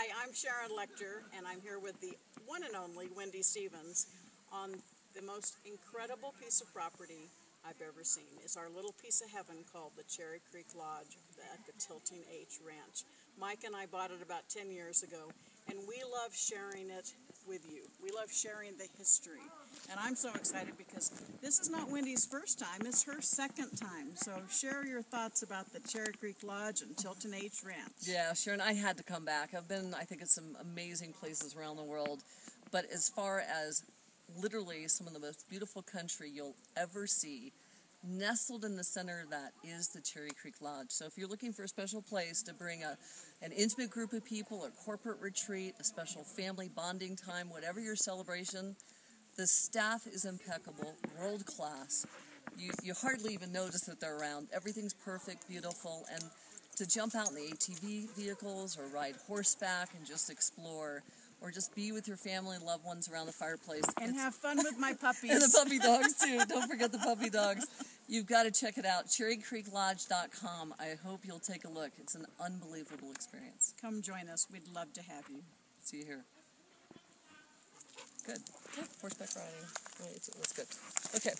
Hi, I'm Sharon Lechter, and I'm here with the one and only Wendy Stevens on the most incredible piece of property I've ever seen. It's our little piece of heaven called the Cherry Creek Lodge at the Tilting H Ranch. Mike and I bought it about 10 years ago, and we love sharing it with you. We love sharing the history. And I'm so excited because this is not Wendy's first time, it's her second time. So share your thoughts about the Cherry Creek Lodge and Tilting H Ranch. Yeah, Sharon, I had to come back. I've been, I think, at some amazing places around the world. But as far as literally some of the most beautiful country you'll ever see, nestled in the center of that is the Cherry Creek Lodge. So if you're looking for a special place to bring a, an intimate group of people, a corporate retreat, a special family bonding time, whatever your celebration, the staff is impeccable, world class. You, you hardly even notice that they're around. Everything's perfect, beautiful, and to jump out in the ATV vehicles or ride horseback and just explore or just be with your family and loved ones around the fireplace. And It's- have fun with my puppies. and the puppy dogs too. Don't forget the puppy dogs. You've got to check it out. CherryCreekLodge.com. I hope you'll take a look. It's an unbelievable experience. Come join us. We'd love to have you. See you here. Good. Good. Horseback riding. Right, it's- That's good. Okay.